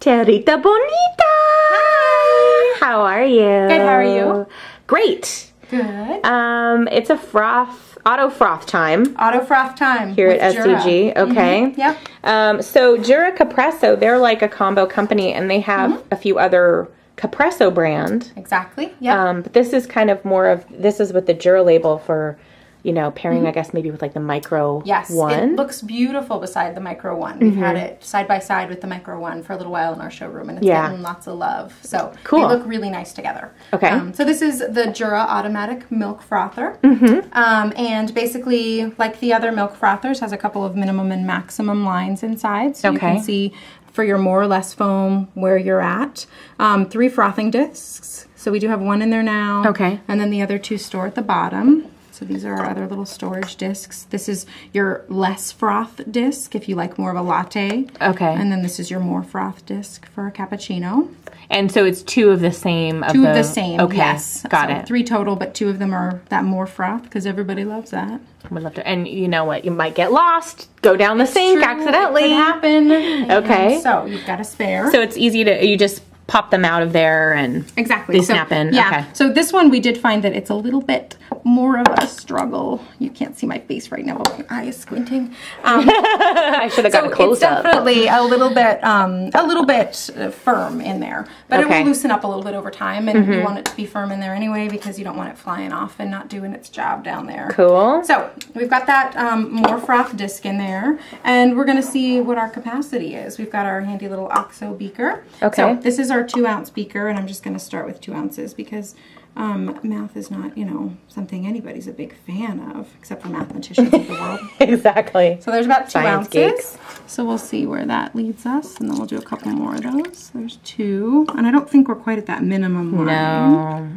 Territa Bonita. Hi. How are you? Good, how are you? Great. Good. Um, it's a froth, auto froth time Auto froth time. here at Jura. SCG. Okay. Mhm, Yep. Um, so Jura Capresso, they're like a combo company, and they have Mm-hmm. a few other Capresso brand. Exactly. Yep. Um, but this is kind of more of this is with the Jura label for, you know, pairing. I guess maybe with like the micro Mm-hmm. yes. one. It looks beautiful beside the micro one. We've had it side by side with the micro one for a little while in our showroom, and it's Yeah. getting lots of love. So Cool. they look really nice together. Okay. Um, so this is the Jura automatic milk frother, mm-hmm. um, and basically, like the other milk frothers, has a couple of minimum and maximum lines inside, so you can see for your more or less foam where you're at. Um, three frothing discs. So we do have one in there now. Okay. And then the other two store at the bottom. So these are our other little storage discs. This is your less froth disc if you like more of a latte. Okay. And then this is your more froth disc for a cappuccino. And so it's two of the same. Of Two the, of the same. Okay. Yes. Got So it. Three total, but two of them are that more froth because everybody loves that. Would love to. And you know what? You might get lost, go down the sink True, accidentally. It could happen. Okay. And so you've got a spare. So it's easy to you just pop them out of there and Exactly. They so, snap in, Yeah. okay. So this one we did find that it's a little bit more of a struggle. You can't see my face right now, but my eye is squinting. Um, I should have got a so close it's up. definitely a little bit, um, a little bit uh, firm in there, but it will loosen up a little bit over time. And you want it to be firm in there anyway because you don't want it flying off and not doing its job down there. Cool. So we've got that um, more froth disc in there, and we're gonna see what our capacity is. We've got our handy little OXO beaker. Okay. So this is our two ounce beaker, and I'm just gonna start with two ounces because um, math is not, you know, something anybody's a big fan of, except for mathematicians of the world. exactly. So there's about two Science ounces. geeks. So we'll see where that leads us, and then we'll do a couple more of those. There's two, and I don't think we're quite at that minimum line. No.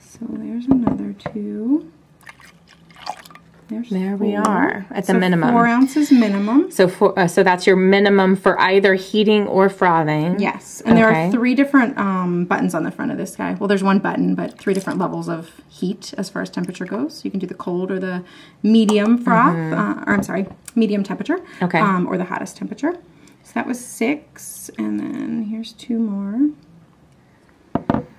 So there's another two. There's There we four. are at the So minimum. Four ounces minimum. So for uh, so that's your minimum for either heating or frothing. Yes, and there are three different um, buttons on the front of this guy. Well, there's one button, but three different levels of heat as far as temperature goes. You can do the cold or the medium froth, uh, or I'm sorry, medium temperature. Okay. Um, or the hottest temperature. So that was six, and then here's two more.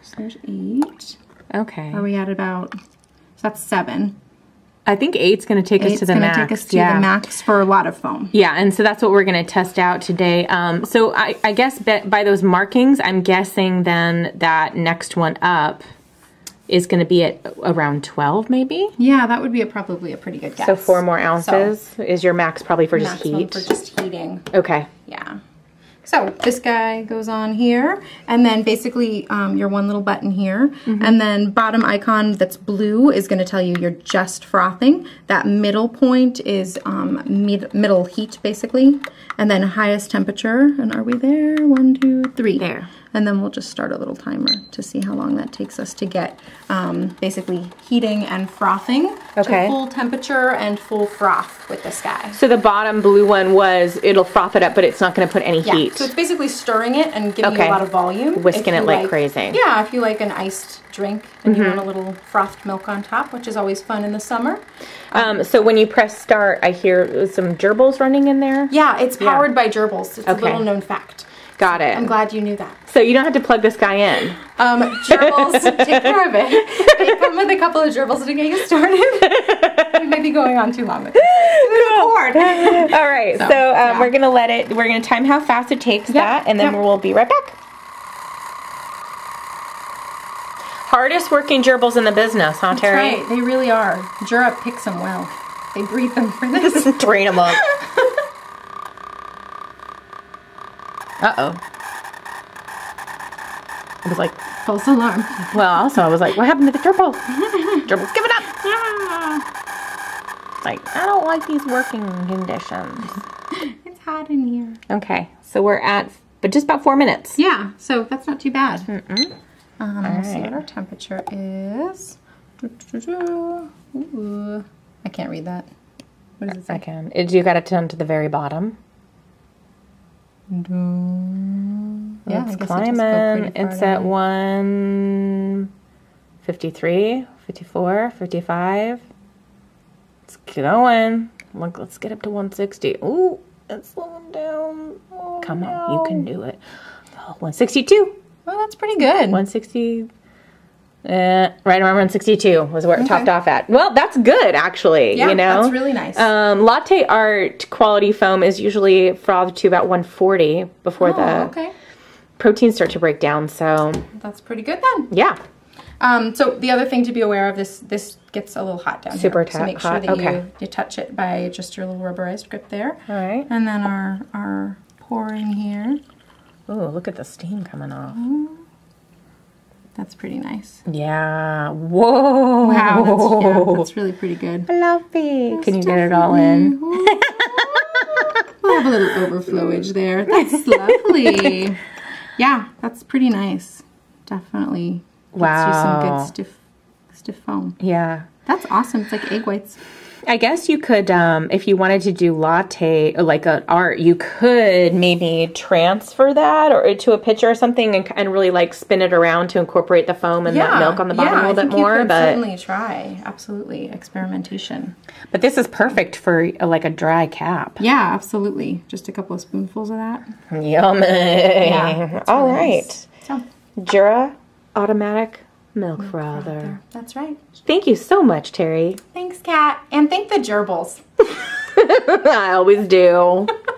So there's eight. Okay. Are we at about? So that's seven. I think eight's going to take us to the going to max. take us to yeah. the max for a lot of foam. Yeah, and so that's what we're going to test out today. Um, so I, I guess by, by those markings, I'm guessing then that next one up is going to be at around 12, maybe. Yeah, that would be a, probably a pretty good guess. So four more ounces is your max probably for just maximum heat. for just heating. okay. Yeah. So this guy goes on here, and then basically um, your one little button here, and then bottom icon that's blue is going to tell you you're just frothing. That middle point is um, mid middle heat basically, and then highest temperature. And are we there? One, two, three. There. And then we'll just start a little timer to see how long that takes us to get um, basically heating and frothing Okay. to full temperature and full froth with this guy. So the bottom blue one was it'll froth it up, but it's not going to put any Yeah, heat. so it's basically stirring it and giving you a lot of volume. Whisking it you like crazy. Mm-hmm. Yeah, if you like an iced drink and you want a little frothed milk on top, which is always fun in the summer. Um, so when you press start, I hear some gerbils running in there. Yeah, it's powered by gerbils. It's Okay. a little known fact. Got it. I'm glad you knew that. So you don't have to plug this guy in. Um, gerbils, take care of it. They come with a couple of gerbils to get you started. we might be going on too long with this. A. All right, so, So, um, yeah. we're gonna let it. We're gonna time how fast it takes that, and then yep. we'll be right back. Hardest working gerbils in the business, huh, Terry? That's Right, they really are. Jura picks them well. They breed them for this. Train them up. Uh oh. I was like, False alarm. well, also I was like, what happened to the gerbil? Gerbil's giving up. Like, I don't like these working conditions. It's hot in here. Okay, so we're at, but just about four minutes. Yeah, so that's not too bad. Um, let's see what our temperature is. Ooh, I can't read that. What does it I can. It, you got it down to the very bottom. Yeah, it's climbing. It's at down. 153, 54, 55. It's going. Look, let's get up to 160. Ooh, it's slowing down. Oh, Come on, you can do it. Oh, 162. Well, that's pretty good. 160. Uh, right around 162 was where it topped off at. Well, that's good actually. Yeah, you know, that's really nice. Um, latte art quality foam is usually frothed to about 140 before oh, the okay. proteins start to break down. So That's pretty good then. yeah, Um, so the other thing to be aware of this this gets a little hot down Super here. So ta- make sure that okay. you, you touch it by just your little rubberized grip there. all right. And then our our pouring here. Oh, look at the steam coming off. That's pretty nice. Yeah. Whoa. Wow, that's, yeah, that's really pretty good. fluffy. Can you get it all in? We'll have a little overflowage there. That's lovely. yeah, that's pretty nice. Definitely gets you some good stiff stiff foam. Yeah. That's awesome. It's like egg whites. I guess you could, um, if you wanted to do latte, like an art, you could maybe transfer that or to a pitcher or something and, and really like spin it around to incorporate the foam and that milk on the bottom yeah, a little I bit more. But certainly try. Absolutely, experimentation. but this is perfect for uh, like a dry cap. Yeah, absolutely. Just a couple of spoonfuls of that. Yummy. that's All really right. nice. So Jura automatic milk frother. there. That's right. Thank you so much, Terry. Thanks, Kat, and thank the gerbils. I always do.